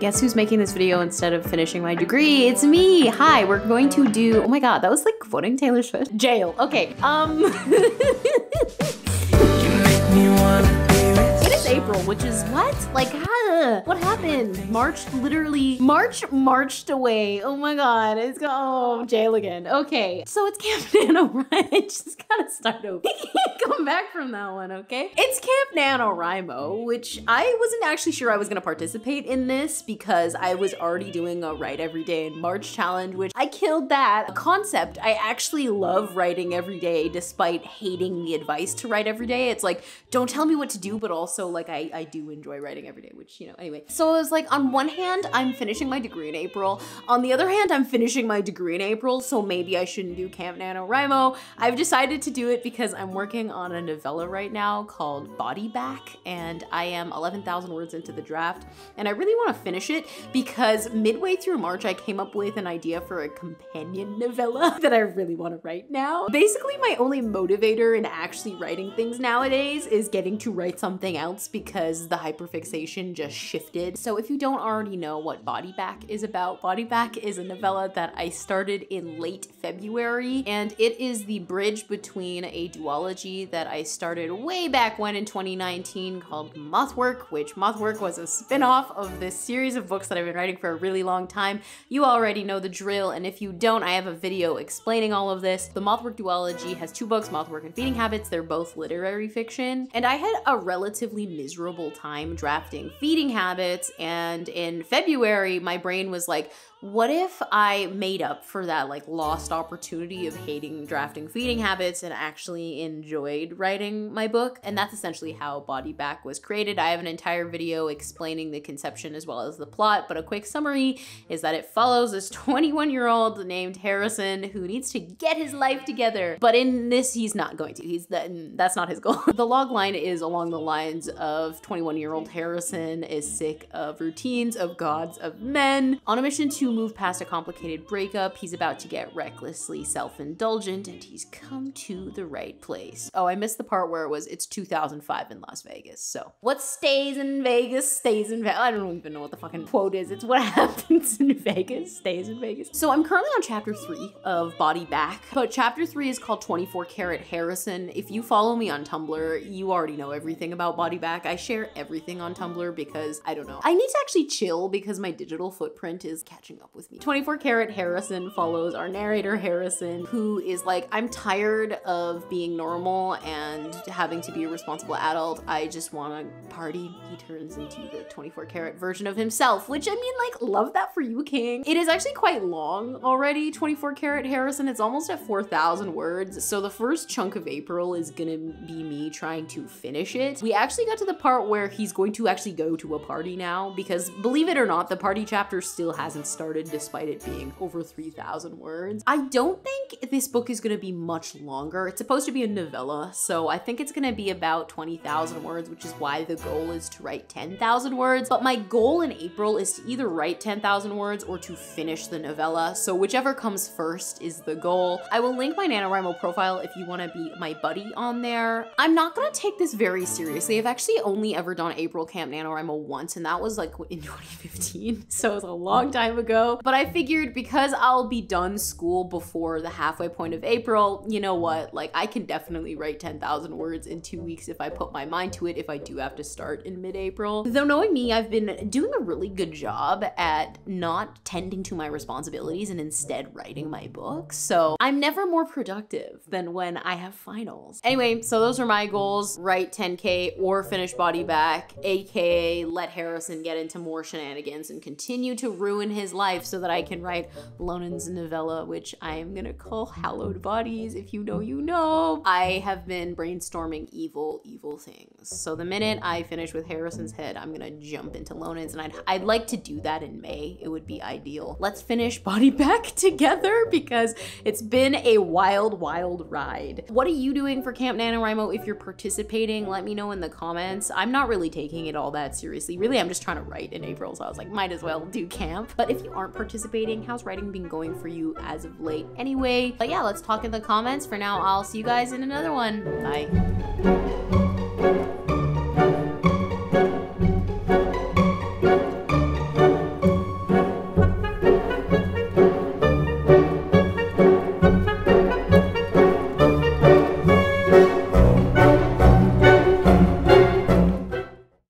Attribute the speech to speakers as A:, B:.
A: Guess who's making this video instead of finishing my degree? It's me. Hi, we're going to do, oh my God, that was like quoting Taylor Swift. Jail. Okay. Um. April, which is what? Like, huh? What happened? March literally, March marched away. Oh my God. It's go, oh, jail again. Okay. So it's Camp Nano NaNoWriMo. Just gotta start over. Come back from that one, okay? It's Camp NaNoWriMo, which I wasn't actually sure I was gonna participate in this because I was already doing a write every day in March challenge, which I killed that a concept. I actually love writing every day despite hating the advice to write every day. It's like, don't tell me what to do, but also like I, I do enjoy writing every day, which, you know, anyway. So it was like, on one hand, I'm finishing my degree in April. On the other hand, I'm finishing my degree in April, so maybe I shouldn't do Camp NaNoWriMo. I've decided to do it because I'm working on a novella right now called Body Back, and I am 11,000 words into the draft, and I really want to finish it because midway through March, I came up with an idea for a companion novella that I really want to write now. Basically, my only motivator in actually writing things nowadays is getting to write something else because the hyperfixation just shifted. So if you don't already know what Body Back is about, Body Back is a novella that I started in late February, and it is the bridge between a duology that I started way back when in 2019 called Mothwork, which Mothwork was a spin-off of this series of books that I've been writing for a really long time. You already know the drill, and if you don't, I have a video explaining all of this. The Mothwork duology has two books, Mothwork and Feeding Habits. They're both literary fiction, and I had a relatively miserable time drafting Feeding Habits, and in February, my brain was like, what if I made up for that like lost opportunity of hating drafting feeding habits and actually enjoyed writing my book? And that's essentially how Body Back was created. I have an entire video explaining the conception as well as the plot, but a quick summary is that it follows this 21 year old named Harrison who needs to get his life together. But in this, he's not going to. He's the, that's not his goal. the log line is along the lines of 21 year old Harrison is sick of routines, of gods, of men, on a mission to move past a complicated breakup. He's about to get recklessly self-indulgent and he's come to the right place. Oh, I missed the part where it was, it's 2005 in Las Vegas. So what stays in Vegas stays in Vegas. I don't even know what the fucking quote is. It's what happens in Vegas stays in Vegas. So I'm currently on chapter three of Body Back, but chapter three is called 24 Karat Harrison. If you follow me on Tumblr, you already know everything about Body Back. I share everything on Tumblr because I don't know. I need to actually chill because my digital footprint is catching up with me. 24 Karat Harrison follows our narrator Harrison, who is like, I'm tired of being normal and having to be a responsible adult. I just want to party. He turns into the 24 karat version of himself, which I mean, like, love that for you, King. It is actually quite long already, 24 Karat Harrison. It's almost at 4,000 words. So the first chunk of April is gonna be me trying to finish it. We actually got to the part where he's going to actually go to a party now because believe it or not, the party chapter still hasn't started despite it being over 3,000 words. I don't think this book is gonna be much longer. It's supposed to be a novella, so I think it's gonna be about 20,000 words, which is why the goal is to write 10,000 words. But my goal in April is to either write 10,000 words or to finish the novella. So whichever comes first is the goal. I will link my NaNoWriMo profile if you wanna be my buddy on there. I'm not gonna take this very seriously. I've actually only ever done April Camp NaNoWriMo once, and that was like in 2015. So it was a long time ago. But I figured because I'll be done school before the halfway point of April, you know what? Like I can definitely write 10,000 words in two weeks if I put my mind to it, if I do have to start in mid-April. Though knowing me, I've been doing a really good job at not tending to my responsibilities and instead writing my book. So I'm never more productive than when I have finals. Anyway, so those are my goals. Write 10K or finish Body Back, AKA let Harrison get into more shenanigans and continue to ruin his life so that I can write Lonen's novella, which I am gonna call Hallowed Bodies. If you know, you know. I have been brainstorming evil, evil things. So the minute I finish with Harrison's head, I'm gonna jump into Lonen's and I'd, I'd like to do that in May. It would be ideal. Let's finish Body Back together because it's been a wild, wild ride. What are you doing for Camp NaNoWriMo if you're participating? Let me know in the comments. I'm not really taking it all that seriously. Really, I'm just trying to write in April, so I was like, might as well do camp. But if aren't participating, how's writing been going for you as of late anyway? But yeah, let's talk in the comments. For now, I'll see you guys in another one. Bye.